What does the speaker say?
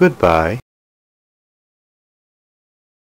Goodbye.